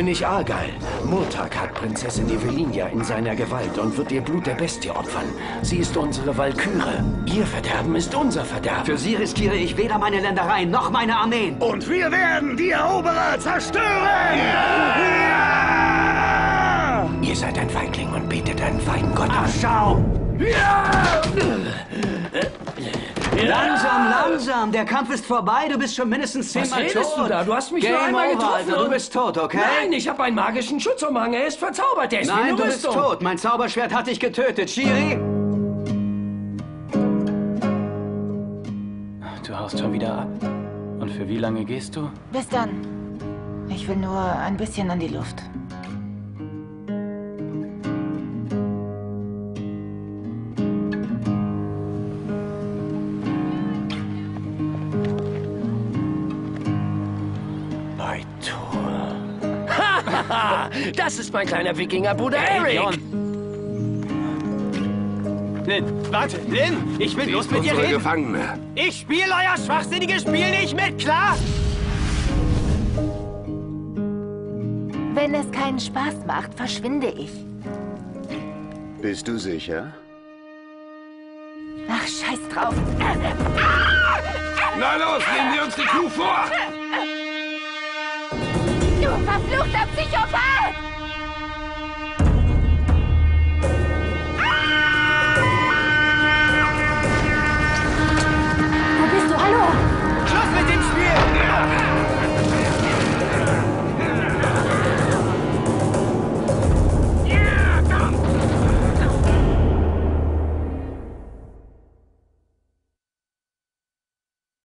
König Argyle. Murtag hat Prinzessin Evelinia in seiner Gewalt und wird ihr Blut der Bestie opfern. Sie ist unsere Walküre. Ihr Verderben ist unser Verderben. Für sie riskiere ich weder meine Ländereien noch meine Armeen. Und wir werden die Eroberer zerstören! Ja! Ihr seid ein Feigling und betet einen Feigengott an. Schau! Langsam. Der Kampf ist vorbei. Du bist schon mindestens zehnmal tot. Was redest du da? Du hast mich Game nur einmal over, getroffen. Alter. Du bist tot, okay? Nein, ich habe einen magischen Schutzumhang. Er ist verzaubert. Er ist Nein, du bist tot. Mein Zauberschwert hat dich getötet. Shiri? Du haust schon wieder ab. Und für wie lange gehst du? Bis dann. Ich will nur ein bisschen an die Luft. Thor. das ist mein kleiner Wikingerbruder Eric. Lin, warte, Lin! Ich will bloß mit dir reden! Gefangene. Ich spiele euer schwachsinniges Spiel nicht mit, klar? Wenn es keinen Spaß macht, verschwinde ich. Bist du sicher? Ach, scheiß drauf. Na los, nehmen wir uns die Kuh vor! Du verfluchter Psychopath!